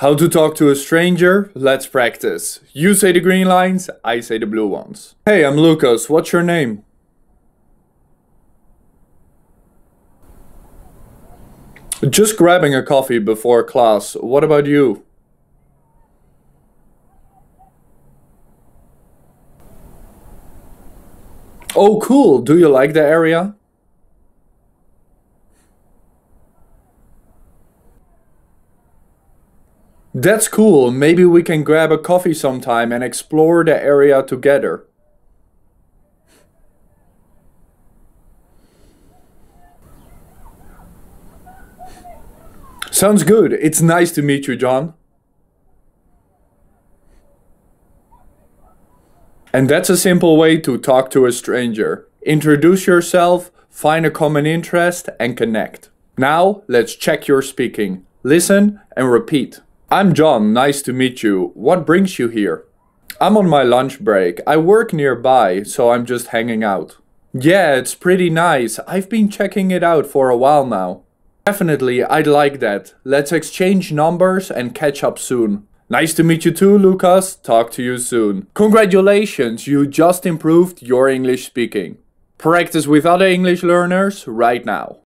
How to talk to a stranger? Let's practice. You say the green lines, I say the blue ones. Hey, I'm Lucas. What's your name? Just grabbing a coffee before class. What about you? Oh, cool. Do you like the area? That's cool. Maybe we can grab a coffee sometime and explore the area together. Sounds good. It's nice to meet you, John. And that's a simple way to talk to a stranger. Introduce yourself, find a common interest, and connect. Now, let's check your speaking. Listen and repeat. I'm John, nice to meet you. What brings you here? I'm on my lunch break. I work nearby, so I'm just hanging out. Yeah, it's pretty nice. I've been checking it out for a while now. Definitely, I'd like that. Let's exchange numbers and catch up soon. Nice to meet you too, Lucas. Talk to you soon. Congratulations, you just improved your English speaking. Practice with other English learners right now.